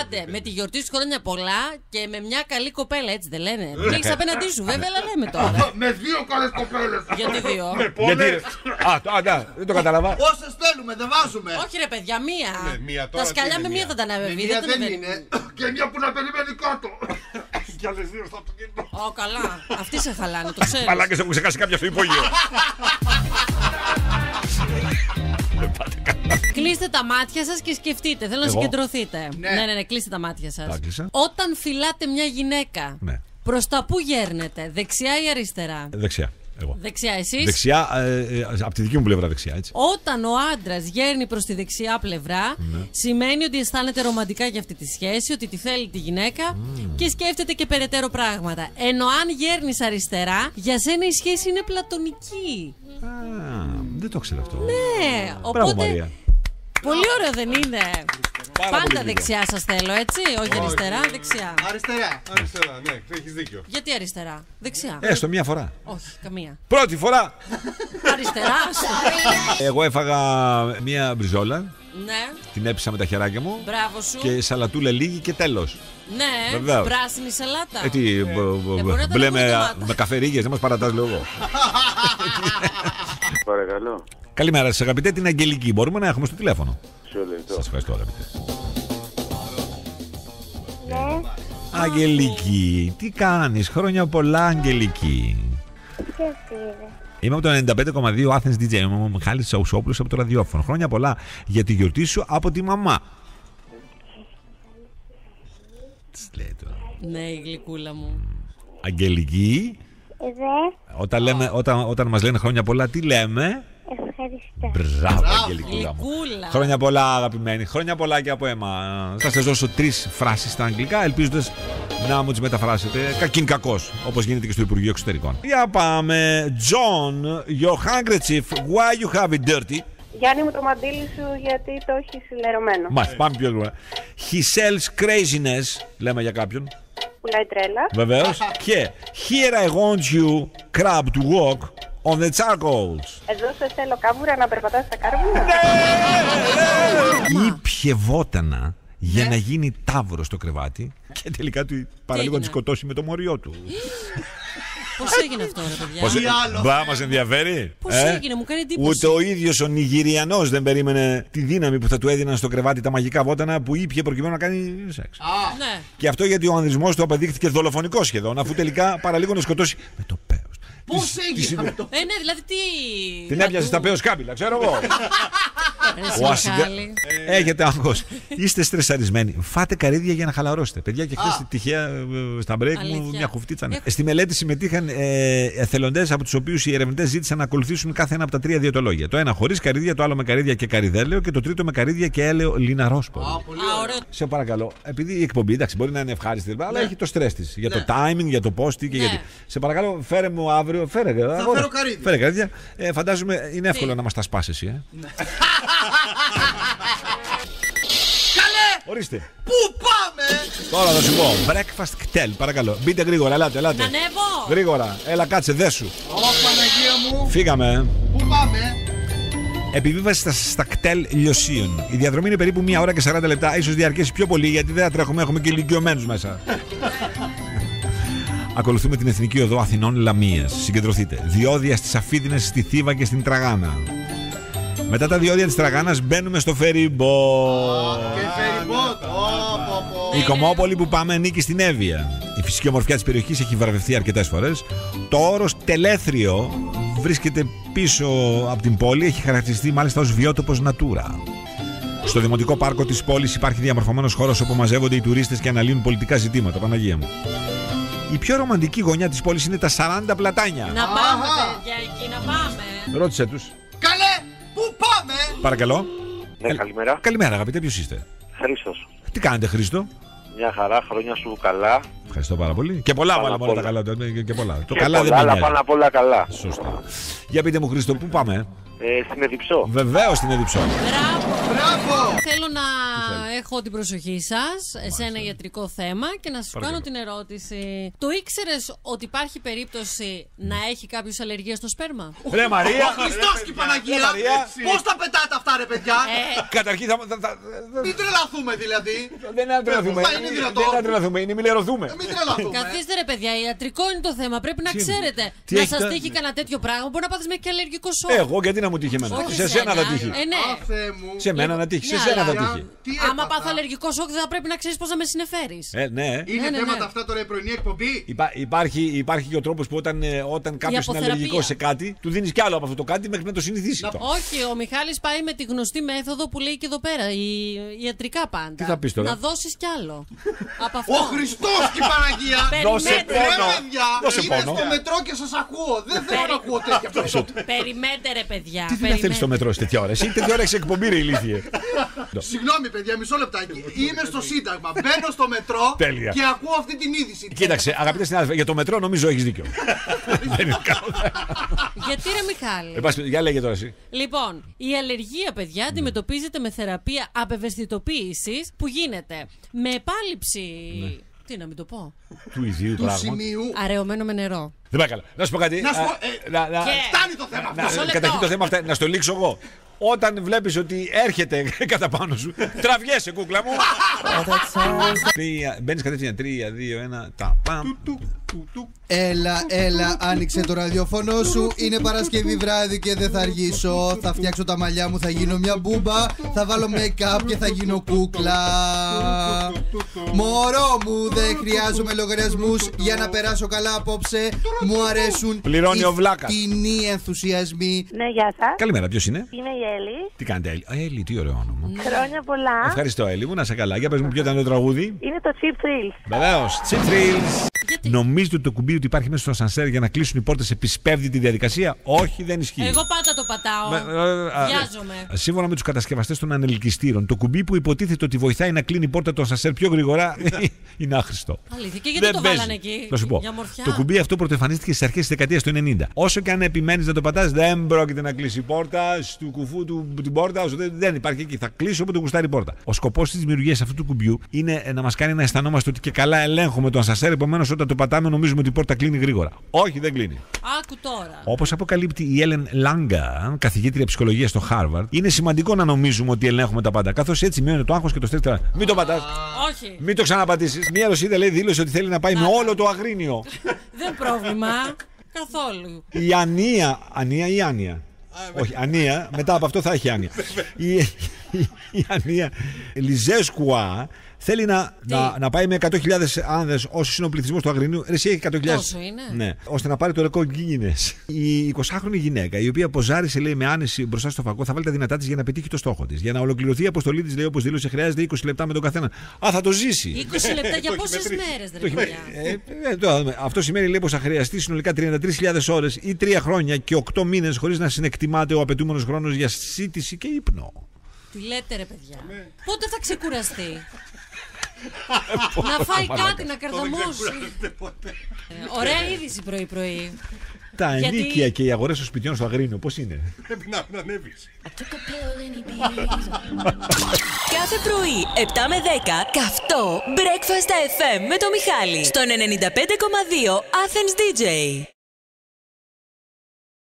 Άντε, με τη γιορτή σου χρόνια πολλά και με μια καλή κοπέλα, έτσι δεν λένε. Κλείσει απέναντί σου, βέβαια, αλλά λέμε τώρα. Με δύο καλές κοπέλες. Γιατί δύο; Γιατί. Α, το- α, ναι, δεν το κατάλαβα. Όσες θέλουμε, δεν βάζουμε. Όχι ρε παιδιά, μία. Ναι, μία τώρα, Τα σκαλιά τι είναι με μία μία; θα τα αναβεβεί. Μία Δεν δεν την είναι. Και μια που να περιμένει κάτω. Κι άλλε δύο στο αυτοκίνητο. Ω, καλά. Αυτή σε χαλάνε, το ξέρω. Μαλάκες έχουν ξεχάσει κάποια στο υπόγειο. Κλείστε τα μάτια σας και σκεφτείτε. Θέλω να Εγώ; συγκεντρωθείτε. Ναι. Ναι, ναι, ναι, κλείστε τα μάτια Τα σα. κλείσα. Όταν φυλάτε μια γυναίκα, Ναι. προς τα πού γέρνετε, δεξιά ή αριστερά; Δεξιά. Εγώ. Δεξιά εσείς; Δεξιά, ε, ε, από τη δική μου πλευρά δεξιά, έτσι. Όταν ο άντρας γέρνει προς τη δεξιά πλευρά, Ναι. σημαίνει ότι αισθάνεται ρομαντικά για αυτή τη σχέση, ότι τη θέλει τη γυναίκα και σκέφτεται και περαιτέρω πράγματα. Ενώ αν γέρνεις αριστερά, για σένα η σχέση είναι πλατωνική. Α, δεν το ξέρω αυτό. Ναι, Μπράβο, οπότε. Μαρία. Πολύ ωραίο δεν είναι. Πάρα Πάντα πολύ δίκιο. δεξιά σας θέλω, έτσι. Όχι αριστερά, δεξιά. Αριστερά. Αριστερά, ναι, έχεις δίκιο. Γιατί αριστερά, δεξιά; Έστω μία φορά. Όχι, καμία. Πρώτη φορά. Αριστερά, στο. Εγώ έφαγα μία μπριζόλα, Ναι, την έπισα με τα χεράκια μου μπράβο σου. και σαλατούλα λίγη και τέλος. Ναι, Βεβαίως. πράσινη σαλάτα. Ε, τι, μπ- μπ- Ε, μπορεί να μπλε ήταν με, ντομάτα. με καφερίγες, δεν μας παρατάς λίγο. Παρακαλώ. Καλημέρα σας αγαπητέ, την Αγγελική. Μπορούμε να έχουμε στο τηλέφωνο; Μισό λεπτό. Σας ευχαριστώ αγαπητέ. Ναι, Αγγελική, τι κάνεις, χρόνια πολλά Αγγελική. ποιος είναι. Είμαι από το 95,2 Athens DJ. Είμαι ο Μιχάλης Σαουσόπουλος από το ραδιόφωνο. Χρόνια πολλά για τη γιορτή σου από τη μαμά. Τι λέει τώρα; Ναι, η γλυκούλα μου. Αγγελική, Ε, Δε, όταν, λέμε, όταν, όταν μας λένε χρόνια πολλά, τι λέμε; ευχαριστώ. Μπράβο, Αγγελικούλα μου. Γλυκούλα. Χρόνια πολλά, αγαπημένοι. Χρόνια πολλά και από αίμα. Θα σας δώσω τρεις φράσεις στα αγγλικά, ελπίζοντας να μου τις μεταφράσετε. Κακήν κακός, όπως γίνεται και στο Υπουργείο Εξωτερικών. Για πάμε. John, your handkerchief, why you have it dirty; Γιάννη μου το μαντίλι σου γιατί το έχεις λερωμένο. Μάλιστα, πάμε πιο γρήγορα. He sells craziness, λέμε για κάποιον. Πουλάει τρέλα. Βεβαίως. και Here I want you, crab, to walk on the charcoals. Εδώ σε θέλω κάβουρα να περπατάς στα κάρβουνα. Ήπιε βότανα για να γίνει τάβρο στο κρεβάτι και τελικά του παραλίγο να τη έγινε; σκοτώσει με το μοριό του. Πώς έγινε αυτό, ρε παιδιά; Πώς Τι άλλο. Μπα, μας ενδιαφέρει. Πώς ε; έγινε, μου κάνει εντύπωση. Ούτε ο ίδιος ο Νιγηριανός δεν περίμενε τη δύναμη που θα του έδιναν στο κρεβάτι τα μαγικά βότανα που ήπιε προκειμένου να κάνει σεξ. Α, Ναι. Και αυτό γιατί ο ανδρισμός του αποδείχθηκε δολοφονικός σχεδόν, αφού τελικά παραλίγο να σκοτώσει με το πέος. πώς έγινε αυτό; Ε, ναι, δηλαδή τι. Την θα έπιασε του- στα πέος κάμπυλα, ξέρω εγώ. Ρε, εσύ, Ο ασυγκα- Μιχάλη. Έχετε άγχος. Είστε στρεσαρισμένοι. Φάτε καρύδια για να χαλαρώσετε. Παιδιά, και χθες τυχαία ε, στα break μου Αλήθεια. μια χουφτίτσα. ναι. Έχω- Στη μελέτη συμμετείχαν ε, εθελοντές από τους οποίους οι ερευνητές ζήτησαν να ακολουθήσουν κάθε ένα από τα τρία διαιτολόγια. Το ένα χωρίς καρύδια, το άλλο με καρύδια και καρυδέλαιο και το τρίτο με καρύδια και έλαιο λιναρόσπορο. Α, πολύ Α, ωραίο. ωραίο. Σε παρακαλώ, επειδή η εκπομπή εντάξει, μπορεί να είναι ευχάριστη, αλλά έχει το στρες της. Για το timing, για το πώς, τι και Ναι. γιατί. Σε παρακαλώ, φέρε μου αύριο. Φέρε, αγόρι. φέρω καρύδια. Φέρε καρύδια. Ε, φαντάζομαι είναι εύκολο Τι; να μας τα σπάσει εσύ, ε. Καλέ, Ορίστε. πού πάμε; Τώρα θα σου πω. Breakfast cocktail, παρακαλώ. Μπείτε γρήγορα, ελάτε, ελάτε. Να ανέβω. Γρήγορα, έλα κάτσε, δέσου. Ω, Παναγία μου, Φύγαμε. πού πάμε; Επιβίβαση στα, στα κτέλ λιωσίων. Η διαδρομή είναι περίπου 1 ώρα και 40 λεπτά. σω διαρκέσει πιο πολύ γιατί δεν θα τρέχουμε, έχουμε και ηλικιωμένους μέσα. Ακολουθούμε την Εθνική Οδό Αθηνών Λαμίας. Συγκεντρωθείτε. Διόδια στις Αφίδινες, στη Θήβα και στην Τραγάνα. Μετά τα διόδια της Τραγάνας μπαίνουμε στο φεριμπό. Και φεριμπότ. Ω, πω, πω. Η Κομόπολη που πάμε ανήκει στην Εύβοια. Η φυσική ομορφιά της περιοχής έχει βραβευτεί αρκετές φορές. Το όρος Τελέθριο βρίσκεται πίσω από την πόλη, έχει χαρακτηριστεί μάλιστα ως βιότοπος Natura. Στο δημοτικό πάρκο της πόλης υπάρχει διαμορφωμένος χώρος όπου μαζεύονται οι τουρίστες και αναλύουν πολιτικά ζητήματα. Παναγία μου. Η πιο ρομαντική γωνιά της πόλης είναι τα 40 πλατάνια. Να πάμε, παιδιά, εκεί να πάμε. Ρώτησε τους. Καλέ, πού πάμε. Παρακαλώ. Ναι, καλημέρα. Καλημέρα, αγαπητέ, ποιος είστε; Χρήστος. Τι κάνετε, Χρήστο; Μια χαρά, χρόνια σου καλά. Ευχαριστώ πάρα πολύ. Και πολλά, Πάνω βάλα απ' όλα τα όλα. καλά. το- Και πολλά. Το Και καλά πολλά, δεν με αλλά νοιάζει. πάνω απ' όλα καλά. Σωστά. Για πείτε μου, Χρήστο, πού πάμε; Ε, στην Εδιψό. Βεβαίως την έδιψω. Μπράβο. Μπράβο! Θέλω να έχω την προσοχή σας σε ένα ιατρικό θέμα και να σας κάνω την ερώτηση. Το ήξερες ότι υπάρχει περίπτωση να έχει κάποιος αλλεργία στο σπέρμα; Ρε Μαρία. Ο Χριστός και η Παναγία! Μαρία. Πώς τα πετάτε αυτά ρε παιδιά! Ε, Καταρχήν θα. θα- θα- Μην τρελαθούμε δηλαδή! Δεν είναι να τρελαθούμε. Μα είναι δυνατόν. Δεν είναι να τρελαθούμε, είναι μιλερωθούμε. Μην τρελαθούμε! Καθίστε ρε παιδιά, ιατρικό είναι το θέμα. Πρέπει να Τι είναι; ξέρετε. Τι να έχει σας κα- τύχει κανένα τέτοιο πράγμα. Μπορεί να πάθεις με και αλλεργικό σοκ. Εγώ γιατί να μου τύχει εμένα. Όχι Σε σένα θα τύχει. Ε, ναι. Α, Θεέ μου! Σε μένα να τύχει. Σε Ναι, σένα θα αλλά- τύχει. Τι Άμα έπαθα. πάθω αλλεργικό σοκ, δεν θα πρέπει να ξέρεις πώς να με συνεφέρεις. Ε, ναι. Είναι Ναι, ναι, θέματα ναι. αυτά τώρα η πρωινή εκπομπή! Υπά- υπάρχει, υπάρχει και ο τρόπος που όταν, ε, όταν κάποιος είναι αποθεραπεία. αλλεργικό σε κάτι, του δίνεις κι άλλο από αυτό το κάτι μέχρι να το συνηθίσει. το. Όχι, ο Μιχάλης πάει με τη γνωστή μέθοδο που λέει και εδώ πέρα, η ιατρικά πάντα. Τι θα πεις τώρα; Να δώσεις κι άλλο. από αυτό. Ο Χριστός και η Παναγία! Δώσε Περιμένετε, Ρε πόνο. παιδιά! Δώσε Είναι πόνο. στο μετρό και σας ακούω! Δεν θέλω να ακούω τέτοια πράγματα! περιμένετε ρε παιδιά. Τι δουλειά θέλεις στο μετρό σε τέτοια ώρα; Εσύ τέτοια ώρα έχεις εκπομπή, ρε ηλίθιε. Συγγνώμη, παιδιά, μισό λεπτάκι. Είμαι στο Σύνταγμα. Μπαίνω στο μετρό Τέλεια. και ακούω αυτή την είδηση. Κοίταξε, αγαπητέ συνάδελφε, για το μετρό νομίζω έχεις δίκιο. Δεν είναι καλό. Γιατί ρε Μιχάλη; Εν πάση περιπτώσει, Για λέγε τώρα εσύ. Λοιπόν, η αλλεργία, παιδιά, αντιμετωπίζεται με θεραπεία απευαισθητοποίησης που γίνεται με επάλυψη. Τι να μην το πω; Του ιδίου Του πράγμα. σημείου. Αραιωμένο με νερό. Δεν πάει καλά. Να σου πω κάτι. Να σου Α, πω, ε, να- να- Και- Φτάνει το θέμα να- αυτό. λεπτό. Καταρχήν το θέμα αυτό, να στο λήξω εγώ. Όταν βλέπεις ότι έρχεται κατά πάνω σου, τραβιέσαι κούκλα μου. Τρία, μπαίνεις κατευθείαν. Τρία, δύο, ένα. Τα παμ. Έλα, έλα, άνοιξε το ραδιοφωνό σου. Είναι Παρασκευή βράδυ και δεν θα αργήσω. Θα φτιάξω τα μαλλιά μου, θα γίνω μια μπούμπα. Θα βάλω make-up και θα γίνω κούκλα. Μωρό μου, δεν χρειάζομαι λογαριασμούς για να περάσω καλά απόψε. Μου αρέσουν Πληρώνει οι ο Βλάκας. φτηνοί ενθουσιασμοί. Ναι, γεια σας. Καλημέρα, ποιος είναι; Είμαι η Έλλη. Τι κάνετε, Έλλη; Α, Έλλη, τι ωραίο όνομα. Χρόνια πολλά. Ευχαριστώ, Έλλη μου, να σε καλά. Για πες μου, ποιο ήταν το τραγούδι; Είναι το Chip Thrills. Βεβαίως. Chip Thrills. Γιατί; Νομίζετε ότι το κουμπί ότι υπάρχει μέσα στο ασανσέρ για να κλείσουν οι πόρτες επισπεύδει τη διαδικασία; Όχι, δεν ισχύει. Εγώ πάντα το πατάω. Με- ε, α, Βιάζομαι. ε, Σύμφωνα με τους κατασκευαστές των ανελκυστήρων, το κουμπί που υποτίθεται ότι βοηθάει να κλείνει η πόρτα του ασανσέρ πιο γρήγορα είναι άχρηστο. Αλήθεια. Και γιατί Δεν το παίζει. βάλανε εκεί. Θα σου πω. Για μορφιά; Το κουμπί αυτό πρωτοεμφανίστηκε στις αρχές της δεκαετίας του 90. Όσο και αν επιμένεις να το πατάς, δεν πρόκειται να κλείσει η πόρτα. Του κουφού του την πόρτα, όσο δεν, δεν υπάρχει εκεί. Θα κλείσει όποτε γουστάρει η πόρτα. Ο σκοπός της δημιουργίας αυτού του κουμπιού είναι ε, να μας κάνει να αισθανόμαστε ότι και καλά ελέγχουμε το ασανσέρ. Επομένως, όταν το πατάμε, νομίζουμε ότι η πόρτα κλείνει γρήγορα. Όχι, δεν κλείνει. Άκου τώρα. Όπως αποκαλύπτει η Έλεν Λάγκα, καθηγήτρια ψυχολογίας στο Harvard, είναι σημαντικό να νομίζουμε ότι ελέγχουμε τα πάντα. Καθώς έτσι μειώνει το άγχος και το στρέφει. Μην το πατάς. Όχι. Μην το ξαναπατήσεις. Μία Ρωσίδα λέει δήλωσε ότι θέλει να πάει με όλο το αγρίνιο. Δεν πρόβλημα. Καθόλου. Η Ανία. Ανία ή Άνια; Όχι, Ανία. Μετά από αυτό θα έχει Άνια. η, η, η Ανία Λιζέσκουα θέλει να, να, να πάει με 100.000 άνδρες όσο είναι ο πληθυσμό του Αγρινίου. Ρε, Εσύ έχει 100.000. Τόσο είναι; Ναι. Ώστε να πάρει το ρεκόρ Guinness. Η 20χρονη γυναίκα, η οποία ποζάρισε λέει, με άνεση μπροστά στο φακό, θα βάλει τα δυνατά της για να πετύχει το στόχο της. Για να ολοκληρωθεί η αποστολή της, λέει όπως δήλωσε, χρειάζεται 20 λεπτά με τον καθένα. Α, θα το ζήσει. 20 λεπτά για πόσες μέρες, Το ρε έχει παιδιά; με- ε, ε, τώρα δούμε. Αυτό σημαίνει λέει, πως θα χρειαστεί συνολικά 33.000 ώρες ή 3 χρόνια και 8 μήνες χωρίς να συνεκτιμάται ο απαιτούμενος χρόνος για σύντηση και ύπνο. Τι λέτε ρε παιδιά; Πότε θα Ε, ξεκουραστεί; Να φάει κάτι να καρδαμώσει. Ε, Ωραία είδηση πρωί-πρωί. Τα Γιατί- ενίκια και οι αγορές των σπιτιών στο Αγρίνιο, πώς είναι; Πρέπει να να ανέβεις. Κάθε πρωί, 7 με 10, καυτό Breakfast FM με το Μιχάλη. Στον 95,2 Athens DJ.